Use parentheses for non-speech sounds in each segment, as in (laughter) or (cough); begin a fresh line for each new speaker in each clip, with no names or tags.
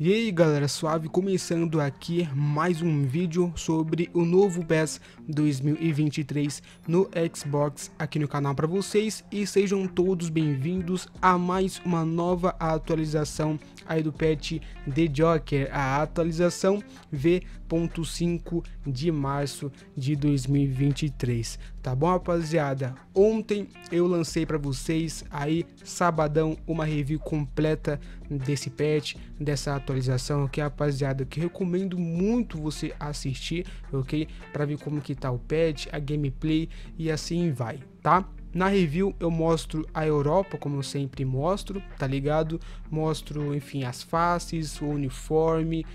E aí galera, suave, começando aqui mais um vídeo sobre o novo PES 2023 no Xbox aqui no canal para vocês e sejam todos bem-vindos a mais uma nova atualização aí do patch The Joker, a atualização V.5 de março de 2023. Tá bom, rapaziada? Ontem eu lancei para vocês aí sabadão uma review completa desse patch, dessa atualização, ok, rapaziada, que recomendo muito você assistir, ok, para ver como que tá o patch, a gameplay e assim vai, tá? Na review eu mostro a Europa, como eu sempre mostro, tá ligado? Mostro, enfim, as faces, o uniforme,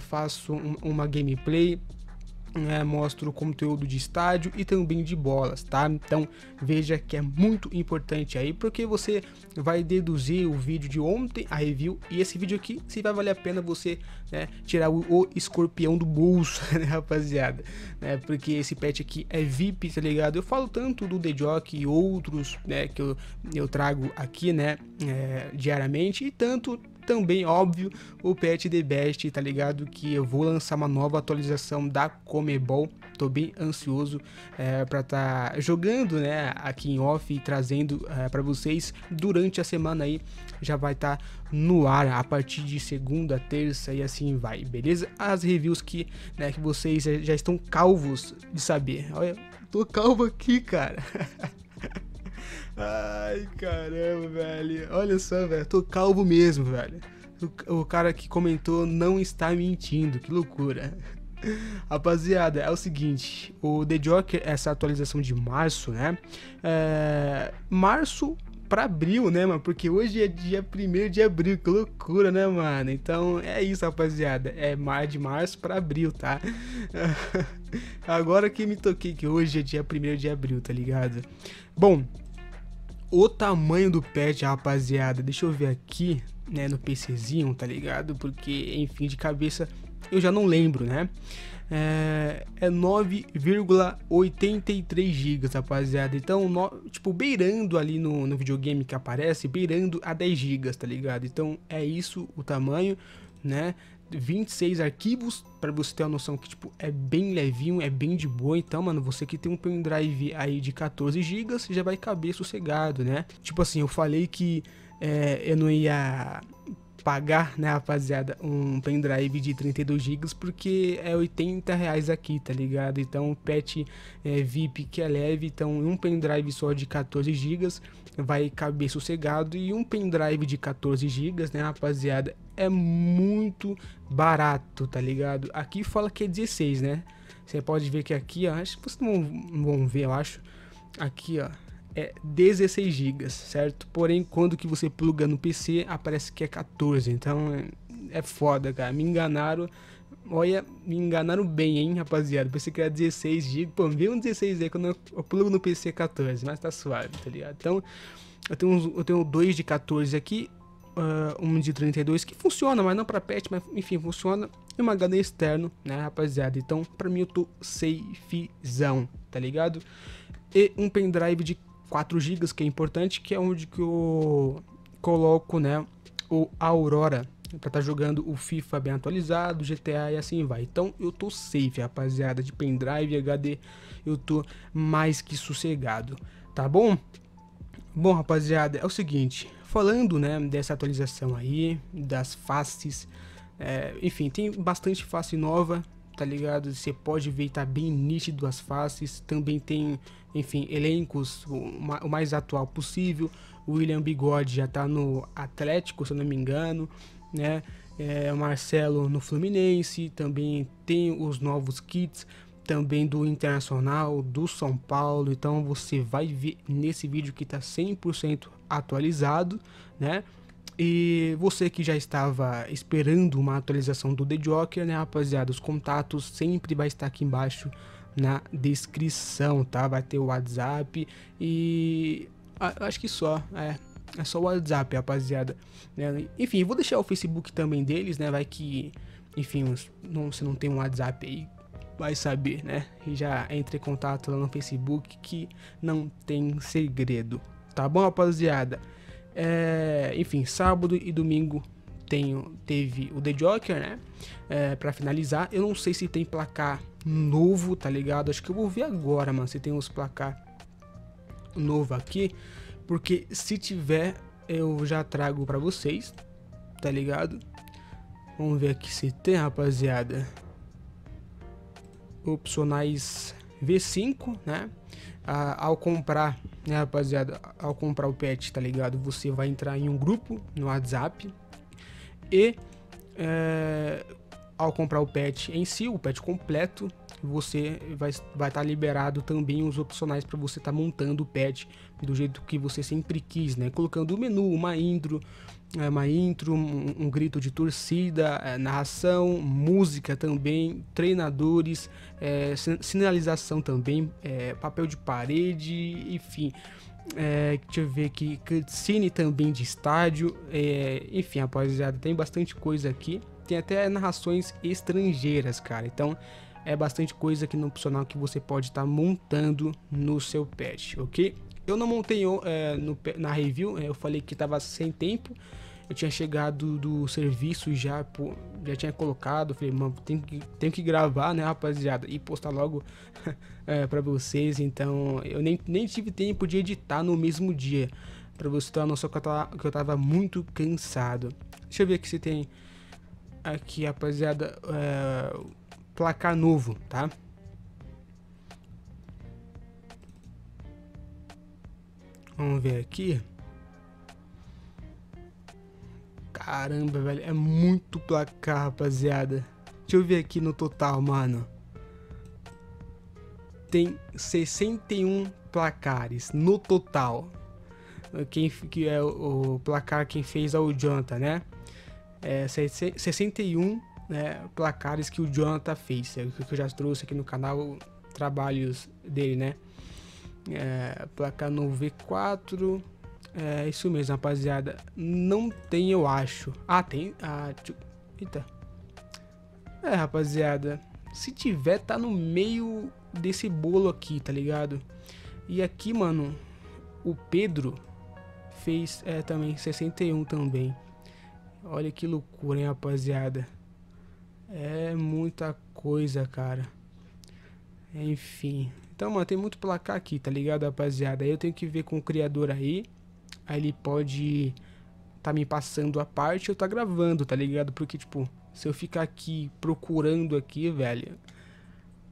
faço um, uma gameplay é, mostro conteúdo de estádio e também de bolas, tá? Então veja que é muito importante aí, porque você vai deduzir o vídeo de ontem, a review, e esse vídeo aqui, se vai valer a pena você né, tirar o, o, escorpião do bolso, (laughs) né, rapaziada? Né, porque esse pet aqui é VIP, tá ligado? Eu falo tanto do The Jock e outros, né, que eu, eu trago aqui, né, é, diariamente, e tanto também, óbvio, o Pet The Best, tá ligado? Que eu vou lançar uma nova atualização da Comebol. Tô bem ansioso é, para estar tá jogando, né, aqui em off e trazendo é, para vocês durante a semana aí. Já vai estar tá no ar a partir de segunda, terça e assim vai, beleza? As reviews que, né, que vocês já estão calvos de saber. Olha, tô calvo aqui, cara. (laughs) Ai, caramba, velho. Olha só, velho. Tô calvo mesmo, velho. O, cara que comentou não está mentindo. Que loucura. Rapaziada, é o seguinte, o The Joker, essa atualização de março, né? É, março para abril, né, mano? Porque hoje é dia 1 de abril, que loucura, né, mano? Então é isso, rapaziada. É de março para abril, tá? (laughs) Agora que me toquei que hoje é dia 1 de abril, tá ligado? Bom, o tamanho do pet, rapaziada, deixa eu ver aqui, né, no PCzinho, tá ligado? Porque, enfim, de cabeça eu já não lembro, né? É, é 9,83 GB, rapaziada. Então, no, tipo, beirando ali no, no videogame que aparece, beirando a 10 GB, tá ligado? Então, é isso o tamanho, né? 26 arquivos, para você ter uma noção que, tipo, é bem levinho, é bem de boa. Então, mano, você que tem um pendrive aí de 14 GB, já vai caber sossegado, né? Tipo assim, eu falei que é, eu não ia pagar, né, rapaziada, um pendrive de 32 GB porque é 80 reais aqui, tá ligado? Então, patch é, VIP que é leve, então um pendrive só de 14 GB vai caber sossegado e um pendrive de 14 GB, né, rapaziada, é muito barato, tá ligado? Aqui fala que é 16, né? Você pode ver que aqui, ó, acho que vocês não vão ver, eu acho. Aqui, ó, é 16 GB, certo? Porém, quando que você pluga no PC, aparece que é 14. Então, é, é foda, cara. Me enganaram. Olha, me enganaram bem, hein, rapaziada. Pensei que era 16 GB. Pô, veio um 16 aí quando eu plugo no PC 14, mas tá suave, tá ligado? Então, eu tenho, uns, eu tenho dois de 14 aqui uh, um de 32 que funciona, mas não para patch, mas enfim, funciona. E uma HD externo, né, rapaziada? Então, para mim eu tô safezão, tá ligado? E um pendrive de 4 GB, que é importante, que é onde que eu coloco, né, o Aurora para estar tá jogando o FIFA bem atualizado, GTA e assim vai. Então eu tô safe, rapaziada, de pendrive HD, eu tô mais que sossegado, tá bom? Bom, rapaziada, é o seguinte, falando, né, dessa atualização aí, das faces, é, enfim, tem bastante face nova, tá ligado? Você pode ver, tá bem nítido as faces, também tem, enfim, elencos o mais atual possível, William Bigode já tá no Atlético, se eu não me engano, né, é, Marcelo no Fluminense, também tem os novos kits, também do Internacional, do São Paulo. Então você vai ver nesse vídeo que está 100% atualizado, né? E você que já estava esperando uma atualização do The Joker, né, rapaziada? Os contatos sempre vai estar aqui embaixo na descrição, tá? Vai ter o WhatsApp e acho que só, é, é só o WhatsApp, rapaziada. Né? Enfim, vou deixar o Facebook também deles, né? Vai que, enfim, não, você não tem um WhatsApp aí, vai saber, né? E já entre em contato lá no Facebook que não tem segredo. Tá bom, rapaziada? É, enfim, sábado e domingo tenho, teve o The Joker, né? É, para finalizar, eu não sei se tem placar novo, tá ligado? Acho que eu vou ver agora, mano, se tem os placar novo aqui, porque se tiver, eu já trago para vocês, tá ligado? Vamos ver aqui se tem, rapaziada. Opcionais V5, né? Ah, ao comprar, né, rapaziada, ao comprar o pet, tá ligado? Você vai entrar em um grupo no WhatsApp e é, ao comprar o pet em si, o pet completo, você vai estar vai tá liberado também os opcionais para você estar tá montando o pet do jeito que você sempre quis, né? Colocando o menu, uma intro, é, uma intro, um, um grito de torcida, é, narração, música também, treinadores, é, sinalização também, é, papel de parede, enfim. É, deixa eu ver aqui, cutscene também de estádio, é, enfim, rapaziada, tem bastante coisa aqui. Tem até narrações estrangeiras, cara. Então, é bastante coisa aqui no opcional que você pode estar tá montando no seu patch, ok? Eu não montei é, no, na review, é, eu falei que estava sem tempo. Eu tinha chegado do serviço já, pô, já tinha colocado. Falei, mano, tem que, tenho que gravar, né, rapaziada? E postar logo (laughs) é, pra vocês. Então, eu nem, nem tive tempo de editar no mesmo dia. Pra você ter uma noção que eu tava, que eu tava muito cansado. Deixa eu ver aqui se tem. Aqui, rapaziada. É, placar novo, tá? Vamos ver aqui. Caramba, velho, é muito placar, rapaziada. Deixa eu ver aqui no total, mano. Tem 61 placares no total. Quem que é o, o placar quem fez é o né? É 61 né, placares que o Jonathan fez, é que eu já trouxe aqui no canal trabalhos dele, né? É, placar no V4, é isso mesmo, rapaziada. Não tem, eu acho. Ah, tem. Ah, tchu... eita. É, rapaziada. Se tiver, tá no meio desse bolo aqui, tá ligado? E aqui, mano, o Pedro fez é, também 61 também. Olha que loucura, hein, rapaziada. É muita coisa, cara. Enfim. Então, mano, tem muito placar aqui, tá ligado, rapaziada? Aí eu tenho que ver com o criador aí. Aí ele pode tá me passando a parte eu tá gravando, tá ligado? Porque, tipo, se eu ficar aqui procurando aqui, velho,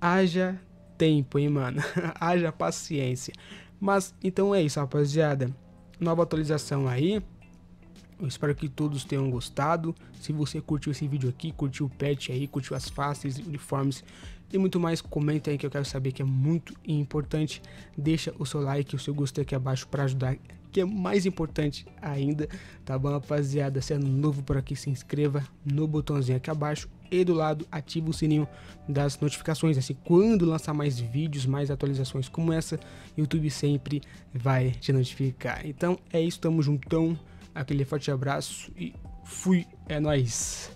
haja tempo, hein, mano? (laughs) haja paciência. Mas, então é isso, rapaziada. Nova atualização aí. Eu espero que todos tenham gostado. Se você curtiu esse vídeo aqui, curtiu o patch aí, curtiu as faces, uniformes e muito mais, comenta aí que eu quero saber que é muito importante. Deixa o seu like, o seu gostei aqui abaixo para ajudar, que é mais importante ainda, tá bom, rapaziada? Se é novo por aqui, se inscreva no botãozinho aqui abaixo e do lado ativa o sininho das notificações. Assim, quando lançar mais vídeos, mais atualizações como essa, YouTube sempre vai te notificar. Então é isso, tamo juntão. Aquele forte abraço e fui, é nóis.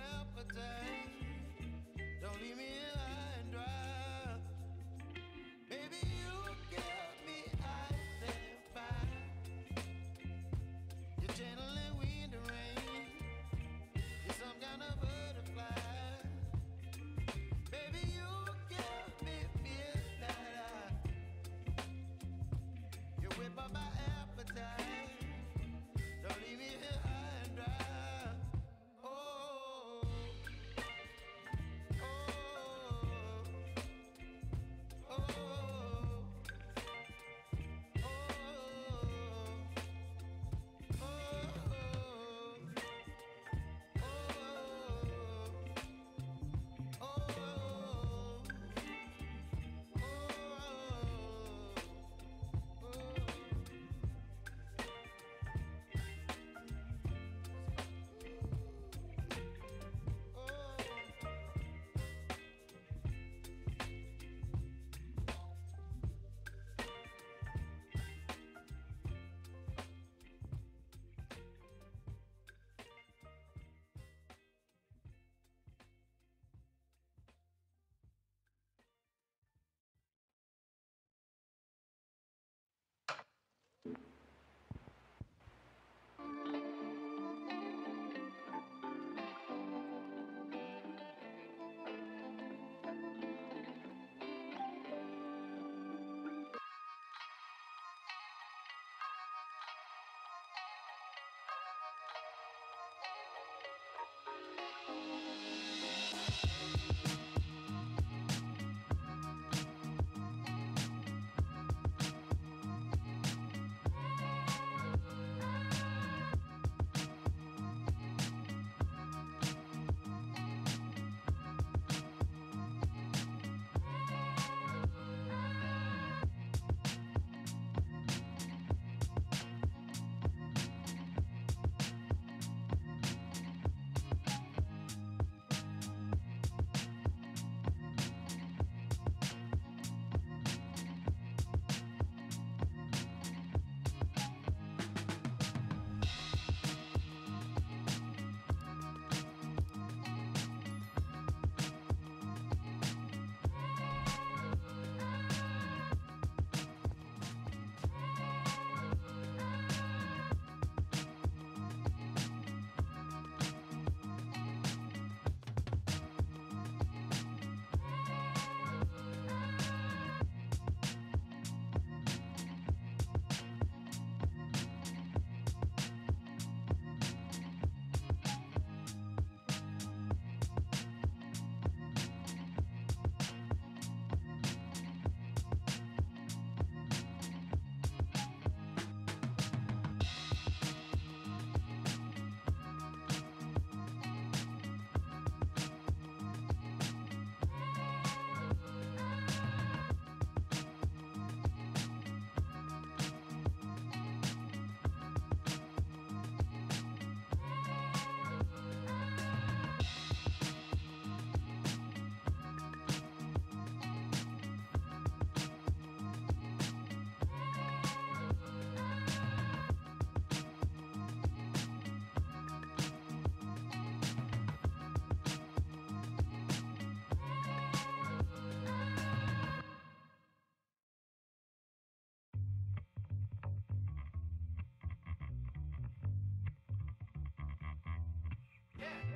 Yeah.